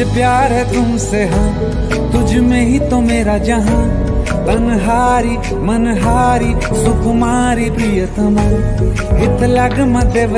मुझे प्यार है तुमसे हाँ। तुझ में ही तो मेरा जहाँ। तनहारी मनहारी, सुकुमारी प्रियतमा। हित लग मदेव